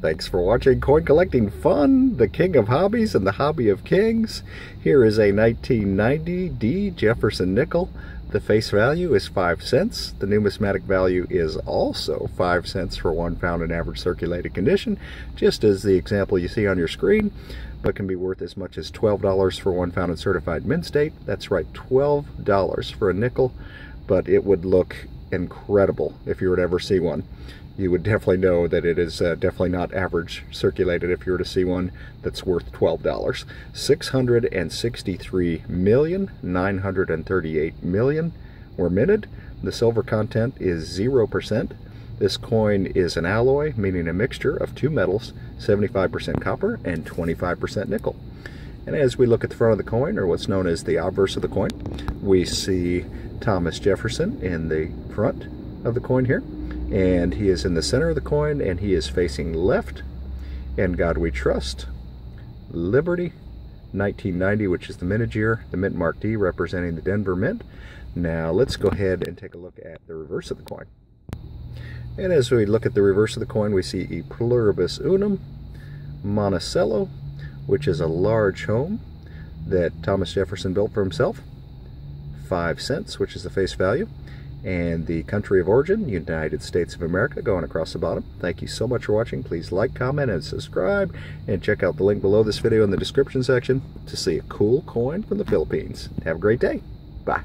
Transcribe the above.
Thanks for watching Coin Collecting Fun, the king of hobbies and the hobby of kings. Here is a 1990 D Jefferson nickel. The face value is 5 cents. The numismatic value is also 5 cents for one found in average circulated condition, just as the example you see on your screen, but can be worth as much as $12 for one found in certified mint state. That's right, $12 for a nickel, but it would look incredible if you were to ever see one you would definitely know that it is uh, definitely not average circulated if you were to see one that's worth $12. 663 million, 938 million were minted. The silver content is 0%. This coin is an alloy, meaning a mixture of two metals, 75% copper and 25% nickel. And as we look at the front of the coin, or what's known as the obverse of the coin, we see Thomas Jefferson in the front of the coin here. And he is in the center of the coin and he is facing left. And God we trust Liberty 1990 which is the mintage year the mint mark D representing the Denver Mint. Now let's go ahead and take a look at the reverse of the coin. And as we look at the reverse of the coin we see E pluribus unum Monticello which is a large home that Thomas Jefferson built for himself five cents which is the face value and the country of origin, United States of America, going across the bottom. Thank you so much for watching. Please like, comment, and subscribe, and check out the link below this video in the description section to see a cool coin from the Philippines. Have a great day. Bye.